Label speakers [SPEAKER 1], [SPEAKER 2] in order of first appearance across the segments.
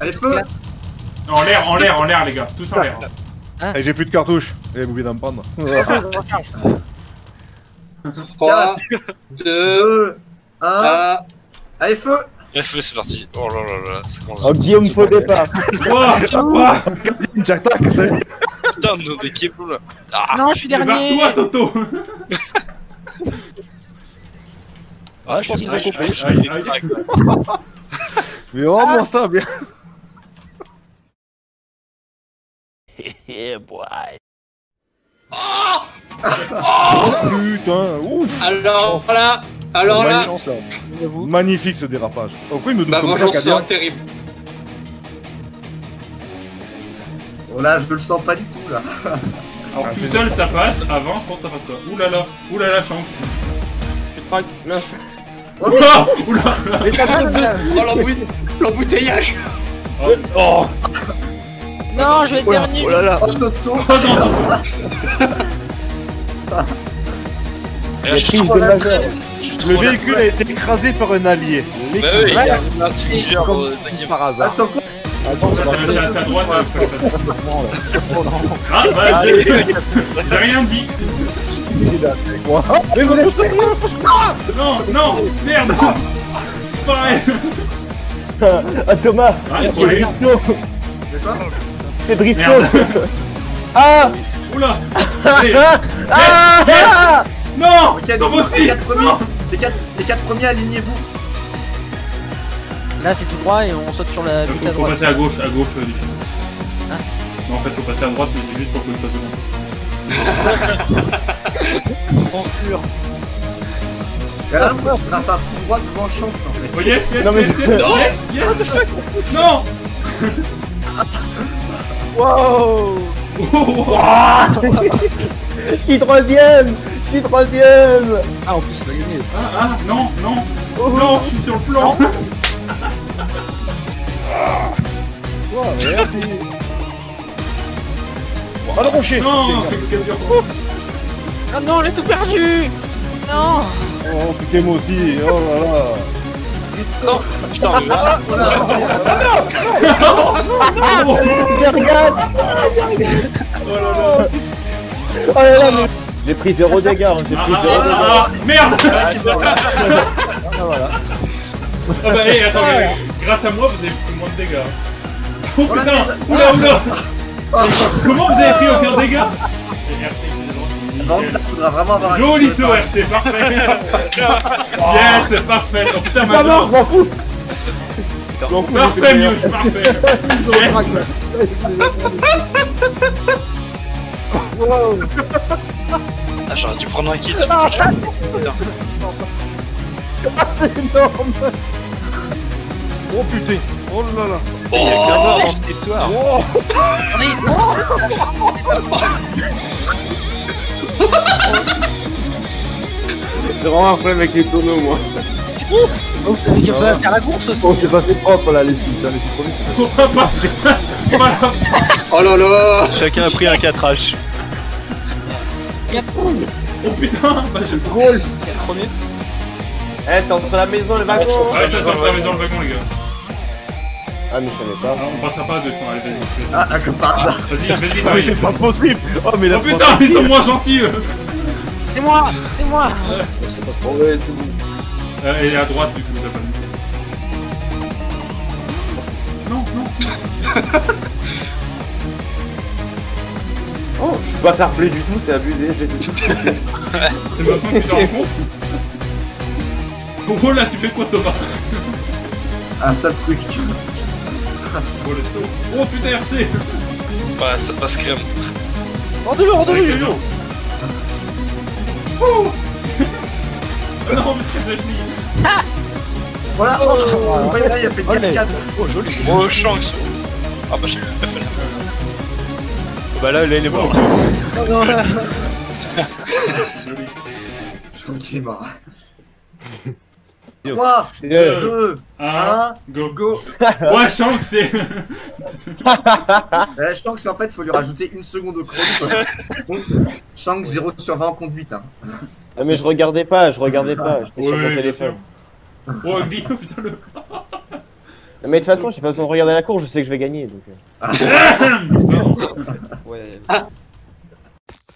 [SPEAKER 1] Allez, feu
[SPEAKER 2] En l'air, en l'air, en l'air, les gars. Tous en l'air.
[SPEAKER 3] Eh, J'ai plus de cartouches. J'ai oublié d'en prendre.
[SPEAKER 4] 3, 2,
[SPEAKER 1] 2, 1,
[SPEAKER 4] 1.
[SPEAKER 1] allez, feu
[SPEAKER 5] Bref, c'est parti. Oh là là là, ça commence.
[SPEAKER 6] Oh, Guillaume, faux départ.
[SPEAKER 3] J'attaque, c'est.
[SPEAKER 5] Putain, nos équipes là. Ah,
[SPEAKER 7] Non, je suis dernier.
[SPEAKER 2] Barre-toi, Toto
[SPEAKER 6] Ah, je pense ont
[SPEAKER 5] aïe,
[SPEAKER 6] compris.
[SPEAKER 3] Mais oh, moi ça, bien.
[SPEAKER 6] Yeah, boy.
[SPEAKER 3] Putain, ouf.
[SPEAKER 4] Alors là, alors là,
[SPEAKER 6] chance là.
[SPEAKER 3] Magnifique ce dérapage. Pourquoi il me double
[SPEAKER 4] ma
[SPEAKER 3] comme ça,
[SPEAKER 4] sera terrible.
[SPEAKER 1] Oh là, je le sens pas du tout, là.
[SPEAKER 2] Alors,
[SPEAKER 3] Ah,
[SPEAKER 2] tout seul, ça passe. Avant, je pense que ça passe pas. Ouh là là, ouh là là, chance.
[SPEAKER 1] Oh,
[SPEAKER 2] Oula, oula.
[SPEAKER 4] Oh l'embouteillage L'embouteillage
[SPEAKER 3] Oh
[SPEAKER 7] Non, je vais être
[SPEAKER 1] Oula.
[SPEAKER 7] dernier.
[SPEAKER 6] Oh là là.
[SPEAKER 1] oh, Toto
[SPEAKER 2] Oh non,
[SPEAKER 6] La de majeur.
[SPEAKER 3] Le véhicule a été écrasé par un allié.
[SPEAKER 5] Bah oui, il y a un euh,
[SPEAKER 3] par hasard.
[SPEAKER 1] Attends, quoi
[SPEAKER 6] Attends,
[SPEAKER 2] à ta droite. Ah, bah, j'ai rien dit.
[SPEAKER 3] Moi. Mais vous êtes sérieux
[SPEAKER 2] Non, non, merde. Pareil.
[SPEAKER 6] Ah, Thomas.
[SPEAKER 2] Ah,
[SPEAKER 6] C'est. Dristo.
[SPEAKER 1] C'est
[SPEAKER 6] Dristo. Ah
[SPEAKER 2] Oula.
[SPEAKER 6] Ah
[SPEAKER 2] Non,
[SPEAKER 1] donc
[SPEAKER 2] aussi.
[SPEAKER 1] les 4 premiers, alignez-vous.
[SPEAKER 7] Là, c'est tout droit et on saute sur la à
[SPEAKER 2] faut passer à gauche, à gauche euh, du film.
[SPEAKER 7] Ah.
[SPEAKER 2] Non, en fait, faut passer à droite, mais juste pour que je passe devant.
[SPEAKER 1] Faut tracer un tout droit devant champ, en fait.
[SPEAKER 2] Oh yes, yes,
[SPEAKER 6] Non, mais-
[SPEAKER 2] yes, yes, yes, yes. Non.
[SPEAKER 6] Wow
[SPEAKER 2] Oh, oh, oh.
[SPEAKER 6] Suis troisième suis troisième
[SPEAKER 7] Ah, en plus, il va gagner.
[SPEAKER 2] Ah, ah, non, non, non, je suis sur le plan.
[SPEAKER 6] Wow, merci Oh le rocher.
[SPEAKER 2] Non,
[SPEAKER 7] Ah non, j'ai tout perdu. Non.
[SPEAKER 3] Oh putain, moi aussi. Oh là là.
[SPEAKER 5] Non, putain, mais ça.
[SPEAKER 2] Oh,
[SPEAKER 6] Je regarde. Oh là là, mais... J'ai pris zéro dégâts, hein, j'ai
[SPEAKER 2] ah,
[SPEAKER 6] pris
[SPEAKER 2] ah,
[SPEAKER 6] zéro dégâts.
[SPEAKER 2] ah, merde.
[SPEAKER 6] Ah, voilà.
[SPEAKER 2] Ah bah, hé, attendez, grâce à moi, vous avez pris moins de dégâts. Oh
[SPEAKER 1] Oh,
[SPEAKER 2] putain. Oula, oula.
[SPEAKER 1] Oh,
[SPEAKER 2] Comment vous avez pris aucun dégât
[SPEAKER 1] là, faudra vraiment avoir un
[SPEAKER 2] Joli saut,
[SPEAKER 1] de
[SPEAKER 2] RC, parfait. Yes, c'est parfait. Oh putain,
[SPEAKER 6] je m'en fous.
[SPEAKER 2] Parfait, mieux, parfait. Yes.
[SPEAKER 6] Wow.
[SPEAKER 5] Ah, j'aurais dû prendre un kit.
[SPEAKER 6] Ah, C'est énorme.
[SPEAKER 3] Oh putain. Oh là là.
[SPEAKER 5] Oh,
[SPEAKER 6] Il y a qu'un mort dans cette histoire
[SPEAKER 8] C'est vraiment un problème avec les tonneaux, moi.
[SPEAKER 7] Oh, il va faire la course aussi.
[SPEAKER 8] Oh, c'est pas fait propre là, les six, hein, les six premiers, c'est pas
[SPEAKER 2] On
[SPEAKER 4] Oh là là
[SPEAKER 6] Chacun a pris un 4H.
[SPEAKER 2] Oh putain Bah je...
[SPEAKER 6] Premier
[SPEAKER 8] Eh, t'es entre la maison et le wagon
[SPEAKER 2] Ouais, ça sort de la maison le wagon, les gars.
[SPEAKER 6] Ah mais je savais pas.
[SPEAKER 2] Alors, on passera pas à 200, allez, vas-y.
[SPEAKER 1] Ah, ah, comme par hasard.
[SPEAKER 2] Vas-y, vas-y,
[SPEAKER 3] Ah, mais
[SPEAKER 2] Marie.
[SPEAKER 3] c'est pas possible. Oh, mais
[SPEAKER 2] Oh
[SPEAKER 3] laisse-moi.
[SPEAKER 2] putain, ils sont moins gentils eux.
[SPEAKER 7] C'est moi C'est moi
[SPEAKER 8] Oh, ouais, c'est bon.
[SPEAKER 2] Euh, Et à droite, du coup, pas mis. Non, non.
[SPEAKER 8] Oh, je suis pas fair play du tout, c'est abusé. j'ai-
[SPEAKER 2] C'est maintenant que tu te rends compte. Oh là, tu fais quoi, Thomas?
[SPEAKER 1] Un seul truc.
[SPEAKER 2] Oh, le. Oh putain, RC
[SPEAKER 5] Bah, ça passe crème.
[SPEAKER 7] Hors de l'eau, hors de
[SPEAKER 2] Avec
[SPEAKER 7] l'eau
[SPEAKER 2] le lion. Oh Ah non, mais c'est Jackie.
[SPEAKER 1] Voilà, oh, vous voyez là, il a fait
[SPEAKER 6] Oh, mais-
[SPEAKER 1] cascade.
[SPEAKER 6] Oh joli
[SPEAKER 5] Oh, Shanks. Ah, bah, j'ai fait la
[SPEAKER 6] Bah là, là il est mort.
[SPEAKER 2] Joli.
[SPEAKER 1] Je crois qu'il est mort. 3,
[SPEAKER 6] Yeah.
[SPEAKER 1] 2,
[SPEAKER 2] Un,
[SPEAKER 1] 1,
[SPEAKER 2] go.
[SPEAKER 1] go.
[SPEAKER 2] Ouais, Shanks, c'est.
[SPEAKER 1] Euh, je pense qu'en fait, il faut lui rajouter une seconde au chrono. quoi. Shanks 0 sur 20 en conduite. Hein.
[SPEAKER 6] Ah mais je regardais pas, je regardais pas, j'étais sur mon téléphone.
[SPEAKER 2] sûr. Oh, putain, le.
[SPEAKER 6] Mais de toute façon, j'ai pas besoin de regarder la course, je sais que je vais gagner. Donc... euh.
[SPEAKER 2] Pardon.
[SPEAKER 9] Ouais.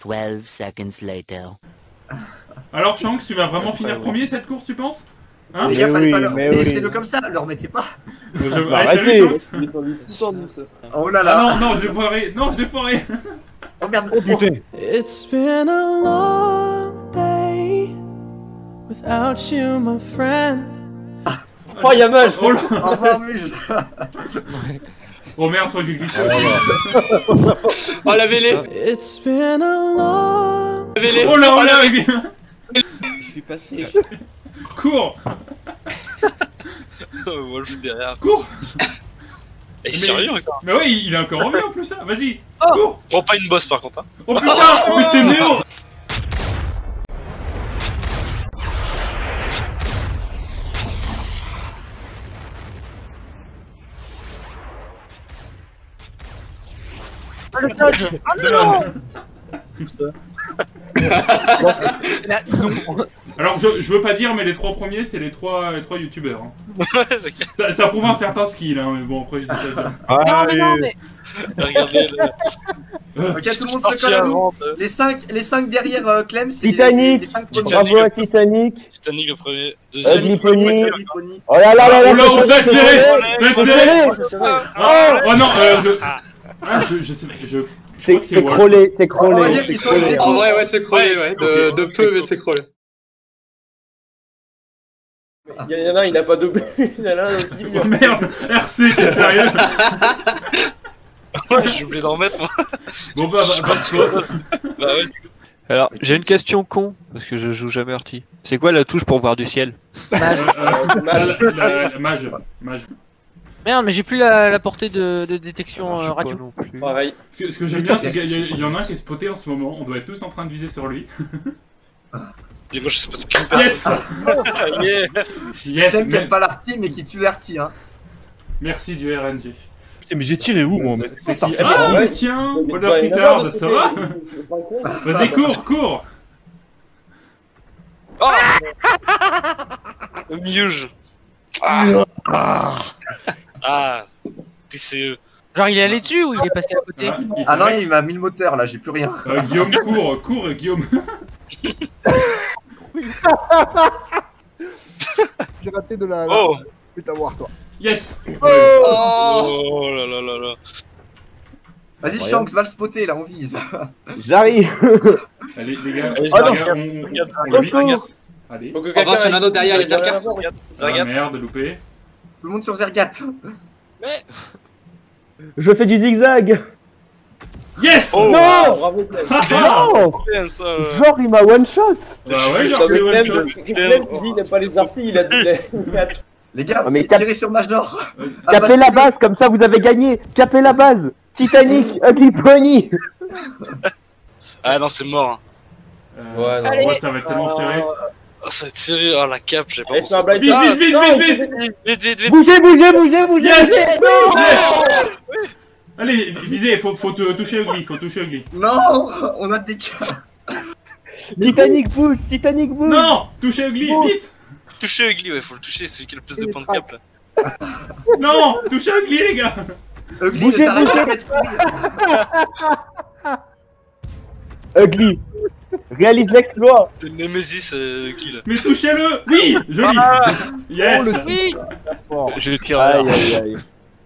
[SPEAKER 10] 12 seconds later.
[SPEAKER 2] Alors, Shanks, tu vas vraiment finir premier cette course, tu penses? Hein
[SPEAKER 6] Mais
[SPEAKER 1] fallait
[SPEAKER 6] oui,
[SPEAKER 1] pas leur...
[SPEAKER 6] mais oui.
[SPEAKER 1] Laissez-le comme ça, le remettez pas.
[SPEAKER 2] Je-
[SPEAKER 6] Bah,
[SPEAKER 2] Allez, salut,
[SPEAKER 8] le.
[SPEAKER 1] Oh là
[SPEAKER 2] Ah
[SPEAKER 1] là.
[SPEAKER 2] non, non, je l'ai foiré Non, je l'ai foiré
[SPEAKER 1] Oh merde.
[SPEAKER 3] Oh putain.
[SPEAKER 7] It's been a long day without you, my friend.
[SPEAKER 6] Oh, y'a Mush
[SPEAKER 2] Oh là
[SPEAKER 1] Au revoir, Muge.
[SPEAKER 2] Oh merde, faut que j'ai glissé aussi.
[SPEAKER 4] Oh la vélé
[SPEAKER 7] It's been a long.
[SPEAKER 4] La vélé
[SPEAKER 2] Oh là, oh là,
[SPEAKER 4] la
[SPEAKER 2] mais-
[SPEAKER 9] Je suis passé.
[SPEAKER 2] Cours
[SPEAKER 5] Wolf derrière.
[SPEAKER 2] Cours
[SPEAKER 5] Et il est
[SPEAKER 2] Mais-
[SPEAKER 5] sérieux encore.
[SPEAKER 2] Mais oui, il est encore en vie en plus, hein. vas-y
[SPEAKER 7] Oh.
[SPEAKER 2] Cours
[SPEAKER 5] Prends pas une bosse par contre. Hein.
[SPEAKER 2] Oh putain Mais c'est Néo
[SPEAKER 7] Ah, le dodge Ah non
[SPEAKER 2] Alors, je, je veux pas dire, mais les trois premiers, c'est les trois, les trois youtubeurs. hein. Ça, ça prouve un certain skill, hein, mais bon, après, je dis ça.
[SPEAKER 7] Non, mais non, mais.
[SPEAKER 5] Regardez le.
[SPEAKER 1] Ok, tout le monde se colle à nous.
[SPEAKER 5] avant, euh,
[SPEAKER 1] Les 5 les cinq derrière euh, Clem, c'est les,
[SPEAKER 6] Titanic.
[SPEAKER 1] les cinq premiers.
[SPEAKER 5] Titanic.
[SPEAKER 6] Bravo à Titanic
[SPEAKER 5] Titanic le premier.
[SPEAKER 6] Euh,
[SPEAKER 5] Deuxième.
[SPEAKER 6] Oh là là là là
[SPEAKER 2] Oh là, on
[SPEAKER 6] serré.
[SPEAKER 2] attiré
[SPEAKER 6] C'est serré.
[SPEAKER 2] Ah, Oh non, euh, je... Ah, je, je sais, je... je crois
[SPEAKER 6] C'est
[SPEAKER 2] que c'est
[SPEAKER 6] c'est
[SPEAKER 2] Wolf.
[SPEAKER 6] crawlé, c'est
[SPEAKER 1] On va
[SPEAKER 6] crawlé.
[SPEAKER 1] dire qu'ils sont.
[SPEAKER 4] En vrai, ouais, c'est crawlé, ouais. De,
[SPEAKER 2] ok,
[SPEAKER 4] de
[SPEAKER 2] ok.
[SPEAKER 4] peu, mais c'est crawlé.
[SPEAKER 8] Il y en a un, il a pas doublé. Il y en a un a-
[SPEAKER 2] Oh merde RC, t'es sérieux
[SPEAKER 5] Ouais, j'ai oublié d'en remettre moi.
[SPEAKER 2] Bon bah, bah, bah, bah,
[SPEAKER 5] Bah ouais.
[SPEAKER 11] Alors, j'ai une question con, parce que je joue jamais Arty. C'est quoi la touche pour voir du ciel?
[SPEAKER 2] Euh, euh, la- la- mage, mage.
[SPEAKER 7] Merde, mais j'ai plus la, la portée de, de détection
[SPEAKER 11] Je
[SPEAKER 7] euh, radio.
[SPEAKER 11] non plus.
[SPEAKER 8] Pareil.
[SPEAKER 2] Ce que, ce que j'aime bien, c'est qu'il y en a un qui est spoté en ce moment, on doit être tous en train de viser sur lui.
[SPEAKER 5] Et moi je sais pas de quelle personne.
[SPEAKER 2] Yes
[SPEAKER 5] Yeah.
[SPEAKER 2] Yes
[SPEAKER 1] Clem qui aime pas l'arty, mais qui tue l'arty, hein.
[SPEAKER 2] Merci du RNG.
[SPEAKER 3] Putain, mais j'ai tiré où, moi mais
[SPEAKER 2] C'est
[SPEAKER 3] c'est
[SPEAKER 2] qui Ah, mais tiens
[SPEAKER 8] Il
[SPEAKER 2] Retard, ça va
[SPEAKER 8] C'est.
[SPEAKER 2] Vas-y, cours, cours
[SPEAKER 5] Miuge. Ah. Ah. TCE.
[SPEAKER 7] Genre, il est allé dessus ou il est passé à côté
[SPEAKER 2] Ah, il
[SPEAKER 1] Ah non, il m'a mis le moteur là, j'ai plus rien.
[SPEAKER 2] Euh, Guillaume, cours, cours, Guillaume
[SPEAKER 3] J'ai raté de la.
[SPEAKER 5] Oh.
[SPEAKER 3] Je vais t'avoir, toi.
[SPEAKER 2] Yes
[SPEAKER 5] Oh là là là là.
[SPEAKER 1] Vas-y. Shanks, va le spotter là, on vise.
[SPEAKER 6] J'arrive.
[SPEAKER 2] Allez, les gars,
[SPEAKER 5] Allez,
[SPEAKER 2] les
[SPEAKER 6] oh non.
[SPEAKER 2] gars, on, on, on le vise,
[SPEAKER 6] Retour.
[SPEAKER 2] Allez.
[SPEAKER 4] On avance, il y en a un autre derrière,
[SPEAKER 8] quelqu'un
[SPEAKER 4] Zergat.
[SPEAKER 2] Ah merde, loupé.
[SPEAKER 1] Tout le monde sur Zergat.
[SPEAKER 6] Je fais du zigzag.
[SPEAKER 2] Yes
[SPEAKER 5] Oh.
[SPEAKER 6] Non
[SPEAKER 8] Bravo, Clem.
[SPEAKER 6] Genre, il m'a one shot.
[SPEAKER 2] Bah ouais, genre, c'est one shot.
[SPEAKER 8] Clem dit il n'aime pas les artis, il a dit. a-
[SPEAKER 1] Les gars,
[SPEAKER 6] Ah, mais
[SPEAKER 1] tirez sur Major. Ah,
[SPEAKER 6] Capez la base, comme ça vous avez gagné. Capez la base. Titanic, Ugly Pony.
[SPEAKER 5] Ah non, c'est mort. hein.
[SPEAKER 2] Euh,
[SPEAKER 8] Ouais, non.
[SPEAKER 2] Ça va être tellement serré.
[SPEAKER 5] Oh, ça va être serré. Oh la cape, j'ai pas pensé.
[SPEAKER 2] Vite, vite, vite, vite, vite
[SPEAKER 5] Vite, vite, vite.
[SPEAKER 6] Bougez, bougez, bougez, bougez.
[SPEAKER 2] Yes Allez, visez, faut, faut te toucher Ugly, faut toucher Ugly.
[SPEAKER 1] Non, on a des cas.
[SPEAKER 6] Titanic bouge, Titanic bouge.
[SPEAKER 2] Non Touchez Ugly, vite
[SPEAKER 5] Toucher Ugly, ouais, faut le toucher, c'est celui qui a le plus de points de cap là.
[SPEAKER 2] Non Touchez Ugly, les gars
[SPEAKER 1] Ugly,
[SPEAKER 6] Bougez, bougez. Ugly. Réalise l'exploit.
[SPEAKER 5] C'est le Nemesis euh, kill.
[SPEAKER 2] Mais touchez-le Oui Joli Yes
[SPEAKER 3] Oh, le-
[SPEAKER 7] Oui.
[SPEAKER 11] Je le tire
[SPEAKER 6] Aïe, aïe, aïe.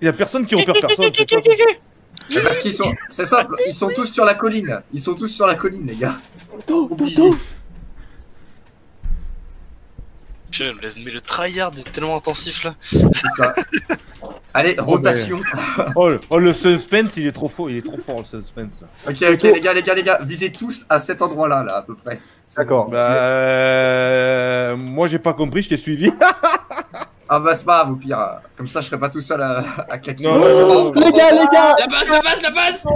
[SPEAKER 3] Il y a personne qui repère personne. c'est
[SPEAKER 1] Mais Parce qu'ils sont, c'est simple, ils sont tous sur la colline. Ils sont tous sur la colline, les gars. Obligé.
[SPEAKER 5] Putain, Mais le tryhard est tellement intensif là.
[SPEAKER 1] C'est ça. Allez, rotation.
[SPEAKER 3] Oh, le- oh, le suspense, il est trop fort, il est trop fort le suspense. là.
[SPEAKER 1] Ok, ok, les gars, les gars, les gars, visez tous à cet endroit-là, là, à peu près.
[SPEAKER 3] D'accord. Bah, euh, moi j'ai pas compris, je t'ai suivi.
[SPEAKER 1] Ah bah c'est pas grave, au pire. Comme ça, je serai pas tout seul à, à claquer.
[SPEAKER 3] Non, non, non, non.
[SPEAKER 6] Les gars, les gars.
[SPEAKER 4] La base, la base, la base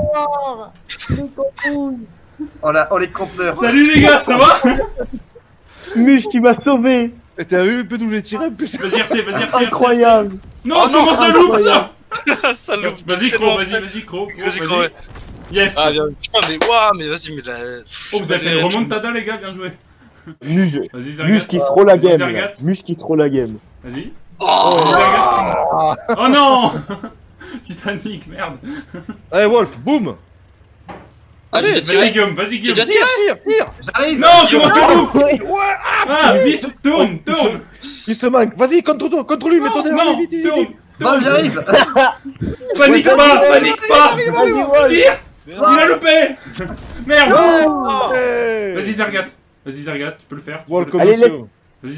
[SPEAKER 1] Oh, la- oh les campeurs.
[SPEAKER 2] Salut les gars, ça va?
[SPEAKER 6] Muche, tu m'as sauvé.
[SPEAKER 3] Et T'as vu un peu d'où j'ai tiré plus
[SPEAKER 2] Vas-y, RC, vas-y, RC,
[SPEAKER 6] Incroyable.
[SPEAKER 2] Non,
[SPEAKER 5] Oh non,
[SPEAKER 2] comment ça loupe? ça
[SPEAKER 5] ça loupe.
[SPEAKER 2] Vas-y. Cro, vas-y, vas-y, Cro, Cro,
[SPEAKER 5] Vas-y,
[SPEAKER 2] vas-y.
[SPEAKER 5] Cro.
[SPEAKER 2] Yes
[SPEAKER 5] Ah, bien. Putain, mais waouh, mais vas-y, mais là.
[SPEAKER 2] Oh, vous avez fait une remontada, les gars, bien joué.
[SPEAKER 6] Muche. Qui se roule la game. Muche qui roule la game.
[SPEAKER 2] Vas-y. Zargat. Oh non. Titanic, merde.
[SPEAKER 3] Allez, Wolf, boum.
[SPEAKER 4] Ah, j'ai
[SPEAKER 2] Vas-y. Guillaume, vas-y
[SPEAKER 4] J'ai
[SPEAKER 2] Guillaume.
[SPEAKER 4] déjà tiré.
[SPEAKER 3] Tire, tire.
[SPEAKER 1] J'arrive.
[SPEAKER 2] Non, comment c'est vous Ah, vite, tourne,
[SPEAKER 3] Il se-
[SPEAKER 2] tourne.
[SPEAKER 3] Il se manque. Vas-y, contre toi, contre lui, mets-toi derrière
[SPEAKER 2] Non,
[SPEAKER 3] lui, vite, vite,
[SPEAKER 2] tourne, tourne.
[SPEAKER 1] J'arrive.
[SPEAKER 2] Panique pas, panique pas. Tire. Il a loupé. Merde.
[SPEAKER 3] Hey.
[SPEAKER 2] Vas-y Zargat, vas-y Zargat, tu peux le faire.
[SPEAKER 6] Allez,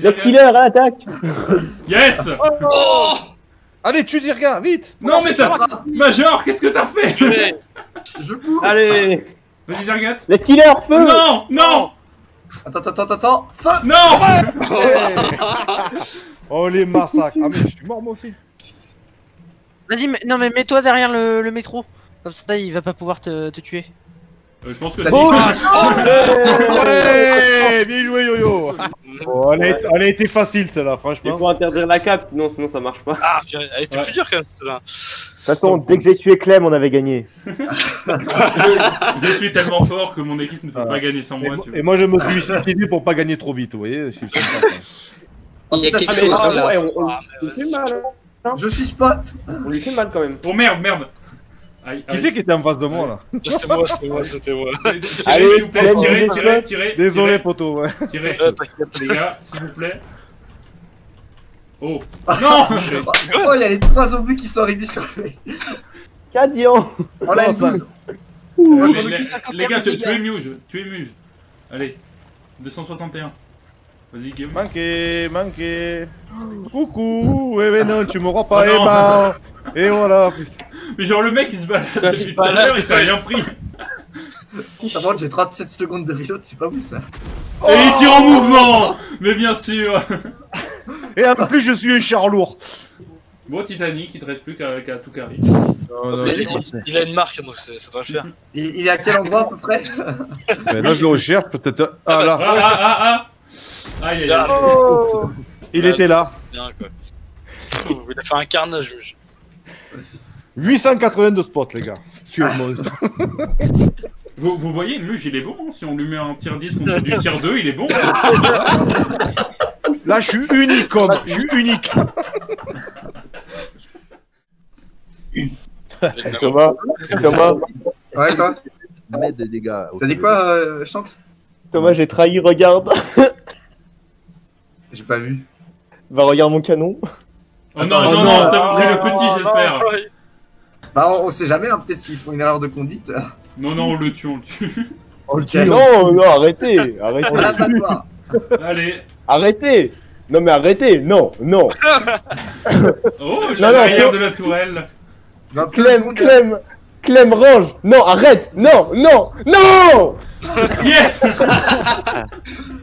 [SPEAKER 6] Le killer, hein, attaque.
[SPEAKER 2] Yes.
[SPEAKER 4] Oh
[SPEAKER 3] Allez, tue Zirga, vite.
[SPEAKER 2] Non mais t'as... Major, qu'est-ce que t'as fait?
[SPEAKER 1] Je cours.
[SPEAKER 6] Allez.
[SPEAKER 2] Vas-y Zargat.
[SPEAKER 6] Le killer, feu.
[SPEAKER 2] Non, non,
[SPEAKER 1] Attends, attends, attends, attends. Feu.
[SPEAKER 2] Non.
[SPEAKER 3] Oh, les massacres. Ah, mais je suis mort, moi aussi.
[SPEAKER 7] Vas-y, mais- non mais mets-toi derrière le, le métro. Comme ça, il va pas pouvoir te, te tuer.
[SPEAKER 2] Euh, Je pense que
[SPEAKER 3] Ouais, bien joué, Yo-Yo. Oh, elle, a été, elle a été facile, celle-là,
[SPEAKER 8] Il
[SPEAKER 3] franchement.
[SPEAKER 8] faut interdire la cape, sinon, sinon ça marche pas.
[SPEAKER 5] Ah, elle était
[SPEAKER 2] Ouais.
[SPEAKER 5] plus dure quand même, celle-là.
[SPEAKER 6] De toute façon, dès que j'ai tué Clem, on avait gagné.
[SPEAKER 2] Je suis tellement fort que mon équipe ne peut
[SPEAKER 3] Voilà.
[SPEAKER 2] pas gagner sans
[SPEAKER 3] Et,
[SPEAKER 2] moi,
[SPEAKER 3] mo-
[SPEAKER 2] tu
[SPEAKER 3] et moi, je me suis suicidé pour pas gagner trop vite, vous voyez. Je suis.
[SPEAKER 4] Il y a quelque
[SPEAKER 1] Ah,
[SPEAKER 4] chose
[SPEAKER 8] Ah,
[SPEAKER 4] là.
[SPEAKER 5] Ah,
[SPEAKER 8] hein.
[SPEAKER 1] Je suis spot
[SPEAKER 8] On lui fait mal quand même.
[SPEAKER 2] Oh merde, merde Aïe,
[SPEAKER 3] Qui
[SPEAKER 2] aïe.
[SPEAKER 3] c'est qui était en face de moi, là
[SPEAKER 5] C'est moi, c'est moi, c'était moi.
[SPEAKER 2] Tirez,
[SPEAKER 6] Allez,
[SPEAKER 2] s'il vous plaît, tirez, tirez, tirez.
[SPEAKER 3] Désolé,
[SPEAKER 2] tirez,
[SPEAKER 3] poteau, ouais.
[SPEAKER 2] Tirez,
[SPEAKER 5] Euh, t'inquiète.
[SPEAKER 2] les gars, s'il vous plaît. Oh Non
[SPEAKER 1] Oh, il y a les trois zombies qui sont arrivés sur lui
[SPEAKER 6] Cadian
[SPEAKER 1] On a
[SPEAKER 3] Non,
[SPEAKER 1] une
[SPEAKER 3] ça-
[SPEAKER 1] 12
[SPEAKER 2] Euh, les, les- gars, tu, tu es muge, tu es muge. Allez, 261. Vas-y, Guillaume.
[SPEAKER 3] Manqué, manqué. Coucou, ouais, mais non, tu m'auras
[SPEAKER 2] Oh
[SPEAKER 3] pas. Emma. Et voilà, putain.
[SPEAKER 2] Mais genre, le mec il se balade
[SPEAKER 5] il
[SPEAKER 2] depuis tout à l'heure, il s'est rien pris.
[SPEAKER 1] Par contre, j'ai 37 secondes de reload, c'est pas vous ça
[SPEAKER 2] Et il tire en mouvement Mais bien sûr
[SPEAKER 3] Et en plus, je suis un char lourd.
[SPEAKER 2] Bon, Titanic, il te reste plus qu'à tout
[SPEAKER 3] je-
[SPEAKER 5] Il a une marque, donc c'est- ça doit le faire.
[SPEAKER 1] il, il est à quel endroit à peu près
[SPEAKER 3] Mais là, je le recherche, peut-être. Ah
[SPEAKER 2] Ah,
[SPEAKER 3] là,
[SPEAKER 2] ah, ah, ah Aïe, aïe, aïe.
[SPEAKER 6] Oh
[SPEAKER 3] il était là.
[SPEAKER 5] Bien, quoi. Il a fait un carnage, jeu.
[SPEAKER 3] 882 spots, les gars. Tu es un monstre.
[SPEAKER 2] Vous, vous voyez, Muge, il est bon. hein. Si on lui met un tir 10 contre du tir 2, il est bon.
[SPEAKER 3] Là, je suis unique, homme. Je suis unique.
[SPEAKER 6] Thomas Thomas
[SPEAKER 1] Ouais, quoi
[SPEAKER 9] Mets des dégâts.
[SPEAKER 1] T'as dit quoi, euh, Shanks?
[SPEAKER 6] Thomas, j'ai trahi, regarde
[SPEAKER 1] J'ai pas vu.
[SPEAKER 6] Va, regarde mon canon.
[SPEAKER 2] Oh non,
[SPEAKER 1] Attends,
[SPEAKER 2] non,
[SPEAKER 1] oh
[SPEAKER 2] non,
[SPEAKER 1] non,
[SPEAKER 2] t'as pris
[SPEAKER 6] oh
[SPEAKER 2] le petit,
[SPEAKER 6] non,
[SPEAKER 2] j'espère.
[SPEAKER 1] Bah, on, on sait jamais, hein, peut-être s'ils font une erreur de conduite.
[SPEAKER 2] Non, non, on le tue, on le tue.
[SPEAKER 1] Ok.
[SPEAKER 6] Non, non, arrêtez Arrêtez
[SPEAKER 1] On l'abattoir.
[SPEAKER 2] Allez.
[SPEAKER 6] Arrêtez Non mais arrêtez Non, non
[SPEAKER 2] Oh,
[SPEAKER 6] Non,
[SPEAKER 2] la
[SPEAKER 6] non,
[SPEAKER 2] barrière
[SPEAKER 6] non.
[SPEAKER 2] de la tourelle.
[SPEAKER 1] 22
[SPEAKER 6] Clem. Clem Clem, range Non, arrête Non, non, non
[SPEAKER 2] Yes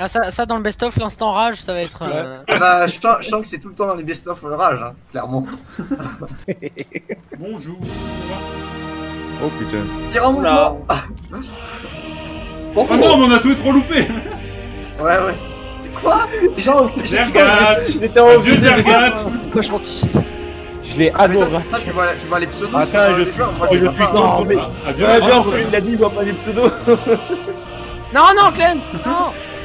[SPEAKER 7] Ah, ça, ça dans le best-of, l'instant rage, ça va être. euh,
[SPEAKER 1] Ah Bah, Shanks, Shanks, c'est tout le temps dans les best-of euh, rage, hein, clairement.
[SPEAKER 2] Bonjour.
[SPEAKER 3] Oh putain.
[SPEAKER 1] Tire en mouvement
[SPEAKER 2] Oh non, mais on a tout trop loupé.
[SPEAKER 1] Ouais, ouais. Quoi?
[SPEAKER 6] Jean,
[SPEAKER 2] Zergat
[SPEAKER 6] J'étais en
[SPEAKER 2] Adieu, Zergat
[SPEAKER 6] Moi je gentil. Je l'ai
[SPEAKER 1] Ah,
[SPEAKER 6] adoré.
[SPEAKER 1] tu vois, tu vois les pseudos
[SPEAKER 3] Attends,
[SPEAKER 1] euh,
[SPEAKER 3] je
[SPEAKER 1] les joueurs, moi,
[SPEAKER 3] suis-
[SPEAKER 1] je
[SPEAKER 3] je suis
[SPEAKER 2] Ah, Adieu, ah,
[SPEAKER 6] sûr, il a dit, il voit pas les pseudos.
[SPEAKER 7] Non, non, Clem Non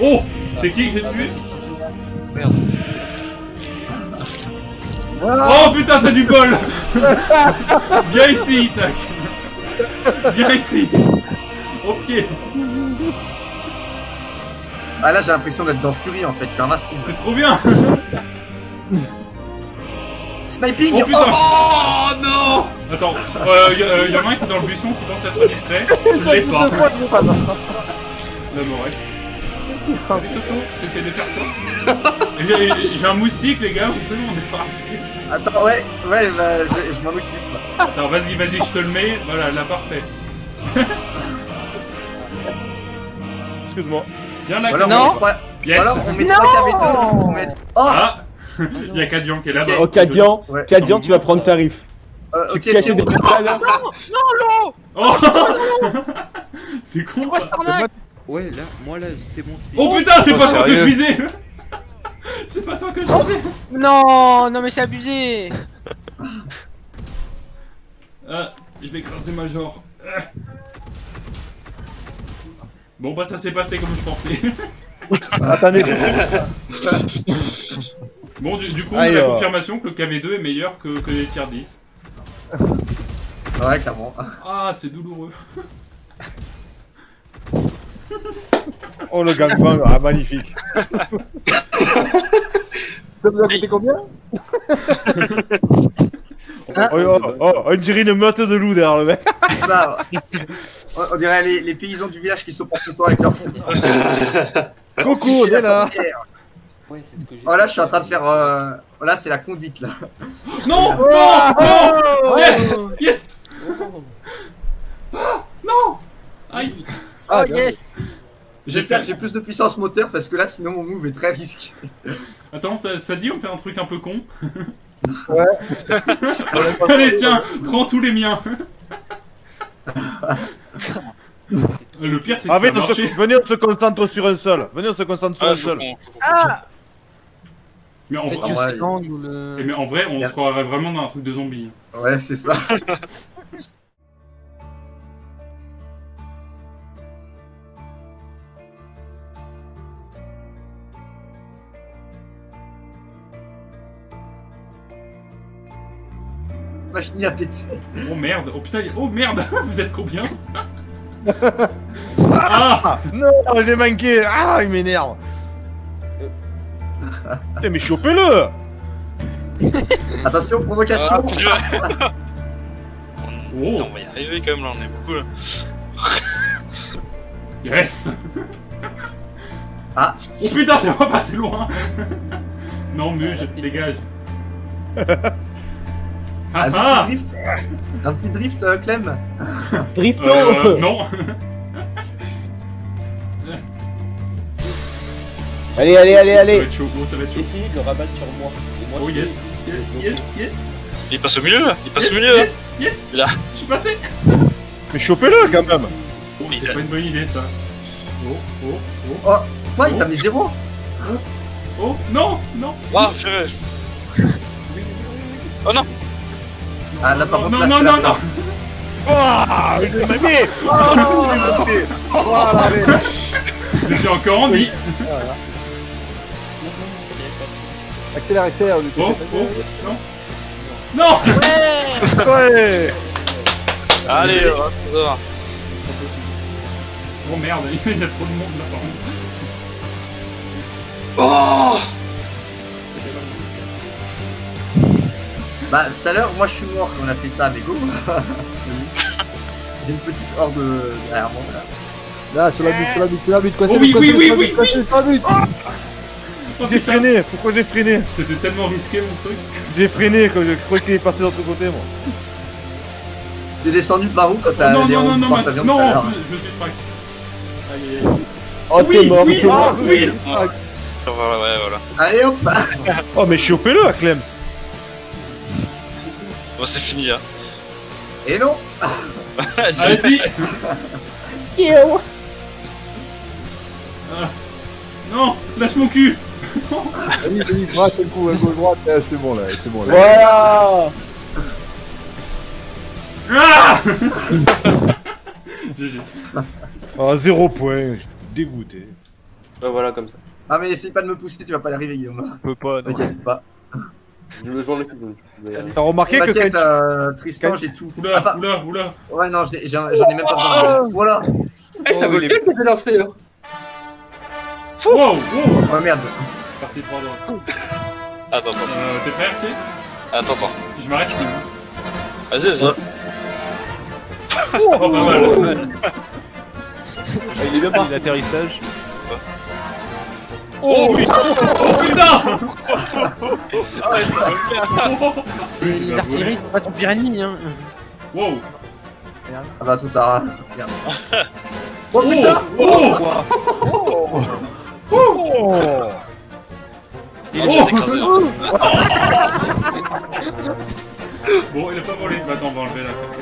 [SPEAKER 2] Oh C'est qui que j'ai tué Oh putain, t'as du bol Viens ici, tac. Viens ici. Ok,
[SPEAKER 1] Ah, là, j'ai l'impression d'être dans Fury, en fait, je suis un raciste.
[SPEAKER 2] c'est trop bien.
[SPEAKER 1] Sniping
[SPEAKER 2] Oh putain.
[SPEAKER 4] Oh non
[SPEAKER 2] Attends, euh, y, euh, y en a un qui est dans le buisson qui pense être discret. Je l'ai pas. La morée. Salut Toto, j'essaie de faire quoi J'ai j'ai un moustique, les gars, vous pouvez m'en débarrasser.
[SPEAKER 1] Attends, ouais, ouais, bah, je, je m'en occupe.
[SPEAKER 2] Attends, vas-y, vas-y, je te le mets. Voilà, là, parfait.
[SPEAKER 3] Excuse-moi.
[SPEAKER 2] Viens là,
[SPEAKER 1] Ou alors,
[SPEAKER 7] Non.
[SPEAKER 1] on trois...
[SPEAKER 2] Yes
[SPEAKER 1] alors, on met trois KB2, on met... Oh
[SPEAKER 2] Ah Il y a Cadian qui est là-bas.
[SPEAKER 6] Oh, Cadian,
[SPEAKER 1] Ouais.
[SPEAKER 6] Cadian, tu vas prendre tarif.
[SPEAKER 1] Euh, Ok,
[SPEAKER 6] Qui a
[SPEAKER 1] tiens,
[SPEAKER 6] fait des balles
[SPEAKER 2] Oh C'est con ça
[SPEAKER 9] Ouais, là, moi là, c'est bon. suis-
[SPEAKER 2] Oh putain, c'est pas toi que je visais C'est pas toi que je visais
[SPEAKER 7] Non, non, mais c'est abusé
[SPEAKER 2] Ah, je vais écraser Major. Ah. Bon bah ça s'est passé comme je pensais.
[SPEAKER 3] Attendez.
[SPEAKER 2] Bon, du, du coup, la
[SPEAKER 3] euh.
[SPEAKER 2] confirmation que le KV2 est meilleur que, que les tiers 10.
[SPEAKER 1] Ouais, clairement.
[SPEAKER 2] Ah, c'est douloureux.
[SPEAKER 3] Oh le gangbang, ah magnifique.
[SPEAKER 12] Ça vous a coûté combien
[SPEAKER 3] Oh, oh, oh, on dirait une meute de loups derrière le mec.
[SPEAKER 1] C'est ça. On, dirait les, les paysans du village qui sont pas contents avec leur foot.
[SPEAKER 3] Coucou, on est là.
[SPEAKER 9] Ouais, c'est ce que j'ai
[SPEAKER 1] Oh là, je suis en train de faire. Euh... Là, c'est la conduite là.
[SPEAKER 2] Non Non Non Yes Yes Ah, Non Aïe
[SPEAKER 7] Oh yes
[SPEAKER 1] J'espère que j'ai plus de puissance moteur parce que là, sinon mon move est très risqué.
[SPEAKER 2] Attends, ça, ça dit on fait un truc un peu con
[SPEAKER 12] Ouais.
[SPEAKER 2] Allez, tiens, prends tous les miens Le pire, c'est que
[SPEAKER 3] Ah,
[SPEAKER 2] ça a marché.
[SPEAKER 3] venez, on se concentre sur un seul. Venez, on se concentre sur
[SPEAKER 5] Ah,
[SPEAKER 3] un seul.
[SPEAKER 7] Ah
[SPEAKER 2] Mais en,
[SPEAKER 7] Peut-être
[SPEAKER 2] en-
[SPEAKER 7] le...
[SPEAKER 2] mais vrai, on se croirait vraiment dans un truc de zombie.
[SPEAKER 1] Ouais, c'est ça. Machine à péter.
[SPEAKER 2] Oh merde, oh putain, oh merde, vous êtes combien Ah
[SPEAKER 3] Non, j'ai manqué. Ah, il m'énerve. Putain, mais chopez-le.
[SPEAKER 1] Attention, provocation.
[SPEAKER 5] Ah, je-
[SPEAKER 2] Oh
[SPEAKER 5] Putain, on va y arriver quand même là, on est beaucoup là.
[SPEAKER 2] Yes
[SPEAKER 1] Ah.
[SPEAKER 2] Oh putain, ça va passer loin Non, Muge, dégage Ah
[SPEAKER 1] Vas-y,
[SPEAKER 2] ah
[SPEAKER 1] petit drift. Un petit drift, euh, Clem.
[SPEAKER 6] Drifto
[SPEAKER 2] Euh, non
[SPEAKER 6] Allez, allez, allez,
[SPEAKER 2] Ça va
[SPEAKER 6] allez
[SPEAKER 2] être chaud, oh, ça va être chaud.
[SPEAKER 9] essayé de le rabattre sur moi. Et moi,
[SPEAKER 2] Oh
[SPEAKER 9] je
[SPEAKER 2] yes, yes, yes, yes
[SPEAKER 5] Il passe au milieu là Il passe
[SPEAKER 2] yes,
[SPEAKER 5] au milieu là
[SPEAKER 2] Yes, yes
[SPEAKER 5] Là.
[SPEAKER 2] Je suis passé
[SPEAKER 3] Mais chopez-le quand même.
[SPEAKER 2] Oh, c'est pas une bonne idée ça. Oh, oh, oh,
[SPEAKER 1] Oh, quoi, il t'a mis zéro
[SPEAKER 2] oh, non, non
[SPEAKER 5] Ah, purée Oh non
[SPEAKER 1] Ah, là, par
[SPEAKER 2] Non,
[SPEAKER 1] contre,
[SPEAKER 2] non,
[SPEAKER 1] là,
[SPEAKER 2] non,
[SPEAKER 1] c'est la
[SPEAKER 2] non,
[SPEAKER 1] fin.
[SPEAKER 2] non
[SPEAKER 3] Ah, je l'ai mis. Allez.
[SPEAKER 2] Je suis encore en vie
[SPEAKER 12] Accélère, accélère.
[SPEAKER 2] Oh, oh, non Non
[SPEAKER 3] Ouais.
[SPEAKER 5] Allez, ça va.
[SPEAKER 2] Oh merde, il y a trop de monde là par contre.
[SPEAKER 4] Oh
[SPEAKER 1] Bah, tout à l'heure, moi je suis mort quand on a fait ça, mais go J'ai une petite horde derrière moi, là.
[SPEAKER 12] Là, sur la butte, sur la butte, sur la butte. Coincez,
[SPEAKER 2] Oh oui, oui, oui, oui. Oh,
[SPEAKER 3] J'ai freiné. Pourquoi j'ai freiné
[SPEAKER 2] C'était tellement risqué mon truc.
[SPEAKER 3] J'ai freiné quand je croyais qu'il est passé de l'autre côté, moi.
[SPEAKER 1] T'es descendu par où quand t'as
[SPEAKER 2] non,
[SPEAKER 1] les
[SPEAKER 2] non, non, non, non, non,
[SPEAKER 1] tout à
[SPEAKER 2] en
[SPEAKER 1] l'heure
[SPEAKER 2] plus, je suis frac. Aïe, aïe, aïe.
[SPEAKER 6] Oh,
[SPEAKER 2] Oui,
[SPEAKER 6] t'es mort,
[SPEAKER 2] oui,
[SPEAKER 6] t'es mort
[SPEAKER 2] ah, oui.
[SPEAKER 5] Voilà, ouais, voilà.
[SPEAKER 1] Allez hop
[SPEAKER 3] Oh, mais chopez-le, Clem.
[SPEAKER 5] Bon, c'est fini hein.
[SPEAKER 1] Et non
[SPEAKER 2] Allez, Ah, si Ah. Non, lâche mon cul
[SPEAKER 12] Vas-y, vas-y, droite, le coup, à gauche, droite. Ah, C'est bon, là, c'est bon, là.
[SPEAKER 6] Voilà
[SPEAKER 2] Ah GG.
[SPEAKER 3] Oh, zéro point. Je suis dégoûté.
[SPEAKER 8] Bah voilà, comme ça.
[SPEAKER 1] Ah mais essaye pas de me pousser, tu vas pas y arriver Guillaume.
[SPEAKER 11] On peut pas, non.
[SPEAKER 1] T'inquiète pas.
[SPEAKER 8] Je me je vais y aller.
[SPEAKER 3] T'as remarqué que
[SPEAKER 1] T'inquiète
[SPEAKER 3] quand
[SPEAKER 1] euh, Tristan, j'ai tout. Ah,
[SPEAKER 2] Oula,
[SPEAKER 1] pas-
[SPEAKER 2] oula, oula
[SPEAKER 1] Ouais non, j'ai- j'en j'en ai même pas besoin. Voilà
[SPEAKER 4] Eh, ça
[SPEAKER 11] Oh,
[SPEAKER 4] vaut le
[SPEAKER 11] est-
[SPEAKER 4] coup de lancer là
[SPEAKER 2] Wow, wow
[SPEAKER 1] Oh merde
[SPEAKER 2] 3 droite.
[SPEAKER 5] Attends, attends.
[SPEAKER 2] Euh, t'es prêt, RT
[SPEAKER 5] Attends, attends.
[SPEAKER 2] Je m'arrête, je
[SPEAKER 5] Vas-y, vas-y.
[SPEAKER 2] Oh, pas mal
[SPEAKER 11] Ah, il est bien parti. L'atterrissage.
[SPEAKER 2] Oh oui Oh putain
[SPEAKER 5] Ah ouais, c'est
[SPEAKER 7] Les, les artilleries sont pas ton pire ennemi, hein.
[SPEAKER 2] Wow
[SPEAKER 1] Ah bah trop tard. Merde. Oh putain
[SPEAKER 2] Oh
[SPEAKER 3] Oh
[SPEAKER 5] Il est déjà écrasé. hein.
[SPEAKER 2] Bon, il a pas volé. Bah attends, on va enlever la carte.